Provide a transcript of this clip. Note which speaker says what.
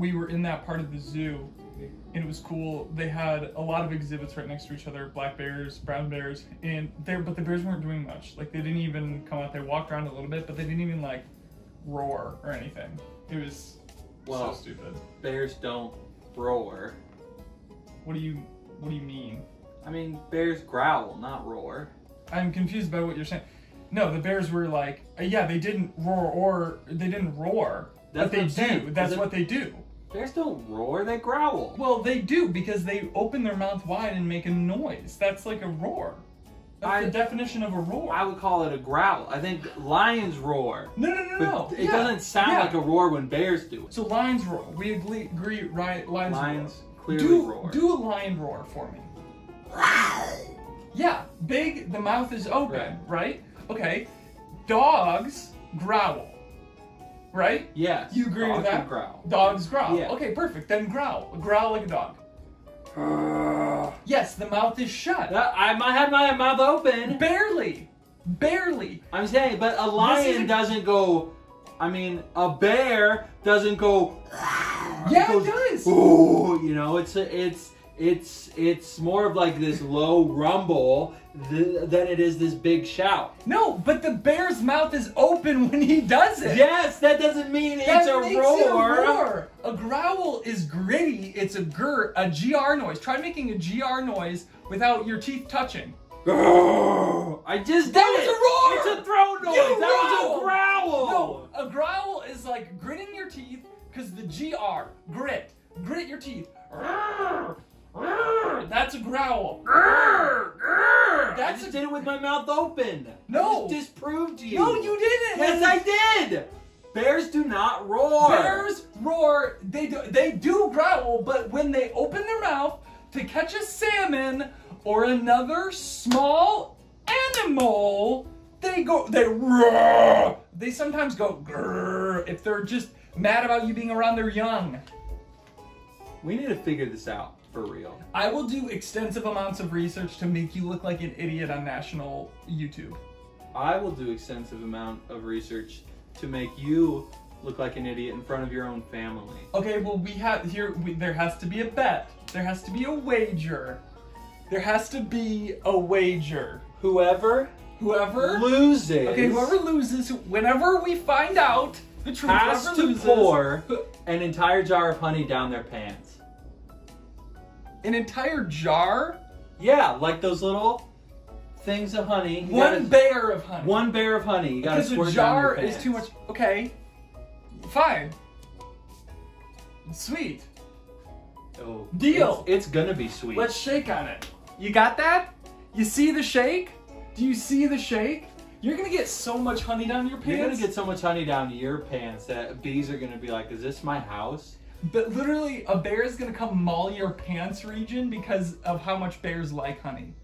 Speaker 1: we were in that part of the zoo, and it was cool. They had a lot of exhibits right next to each other: black bears, brown bears, and there. But the bears weren't doing much. Like they didn't even come out. They walked around a little bit, but they didn't even like roar or anything. It was
Speaker 2: Well-
Speaker 1: so stupid.
Speaker 2: Bears don't roar.
Speaker 1: What do you What do you mean?
Speaker 2: I mean, bears growl, not roar.
Speaker 1: I'm confused by what you're saying. No, the bears were like, uh, yeah, they didn't roar or they didn't roar,
Speaker 2: That's
Speaker 1: but they
Speaker 2: what I'm saying,
Speaker 1: do. That's what they do.
Speaker 2: Bears don't roar, they growl.
Speaker 1: Well, they do because they open their mouth wide and make a noise. That's like a roar. That's
Speaker 2: I-
Speaker 1: the definition of a roar.
Speaker 2: I would call it a growl. I think lions roar.
Speaker 1: no, no, no, no.
Speaker 2: it
Speaker 1: Yeah,
Speaker 2: doesn't sound
Speaker 1: yeah.
Speaker 2: like a roar when bears do it.
Speaker 1: So lions roar. We agree. agree right? Lions,
Speaker 2: Lions
Speaker 1: roar.
Speaker 2: clearly
Speaker 1: do,
Speaker 2: roar.
Speaker 1: Do a lion roar for me. Yeah, big. The mouth is open, right? Okay. Dogs growl. Right?
Speaker 2: Yes.
Speaker 1: You agree with that?
Speaker 2: growl.
Speaker 1: Dogs growl.
Speaker 2: Yeah.
Speaker 1: Okay, perfect. Then growl. Growl like a dog. yes, the mouth is shut.
Speaker 2: I might have my mouth open.
Speaker 1: Barely. Barely.
Speaker 2: I'm saying, but a lion
Speaker 1: a-
Speaker 2: doesn't go. I mean, a bear doesn't go.
Speaker 1: Yeah, it
Speaker 2: goes,
Speaker 1: does.
Speaker 2: Ooh, you know, it's a, it's it's it's more of like this low rumble th- than it is this big shout.
Speaker 1: No, but the bear's mouth is open when he does it.
Speaker 2: Yes, that doesn't mean
Speaker 1: That
Speaker 2: it's a roar.
Speaker 1: it a roar. A growl is gritty. It's a gr, a gr noise. Try making a gr noise without your teeth touching.
Speaker 2: I just
Speaker 1: That
Speaker 2: did
Speaker 1: was
Speaker 2: it.
Speaker 1: a roar!
Speaker 2: It's a throat noise.
Speaker 1: You
Speaker 2: that was a growl.
Speaker 1: No, a growl is like gritting your teeth because the gr grit grit your teeth. That's a growl.
Speaker 2: I
Speaker 1: That's
Speaker 2: just
Speaker 1: a
Speaker 2: did it with my mouth open.
Speaker 1: No.
Speaker 2: I just disproved you.
Speaker 1: no, you didn't.
Speaker 2: Yes, I did. Bears do not roar.
Speaker 1: Bears roar. They do, they do growl, but when they open their mouth to catch a salmon or another small animal, they go they roar. They sometimes go grrr if they're just mad about you being around their young.
Speaker 2: We need to figure this out for real.
Speaker 1: I will do extensive amounts of research to make you look like an idiot on national YouTube.
Speaker 2: I will do extensive amount of research to make you look like an idiot in front of your own family.
Speaker 1: Okay, well we have here. We, there has to be a bet. There has to be a wager. There has to be a wager.
Speaker 2: Whoever
Speaker 1: Whoever
Speaker 2: loses,
Speaker 1: Okay, whoever loses, whenever we find out the truth,
Speaker 2: has to
Speaker 1: loses,
Speaker 2: pour an entire jar of honey down their pants.
Speaker 1: An entire jar,
Speaker 2: Yeah, like those little things of honey. You
Speaker 1: one
Speaker 2: gotta-
Speaker 1: bear of honey.
Speaker 2: one bear of honey. You gotta
Speaker 1: because a jar is too much. Okay, fine. Sweet.
Speaker 2: Oh,
Speaker 1: Deal.
Speaker 2: It's, it's gonna be sweet.
Speaker 1: Let's shake on it. You got that? You see the shake? Do you see the shake? You're gonna get so much honey down your pants.
Speaker 2: You're gonna get so much honey down your pants that bees are gonna be like, "Is this my house?"
Speaker 1: But literally, a bear is gonna come maul your pants region because of how much bears like honey.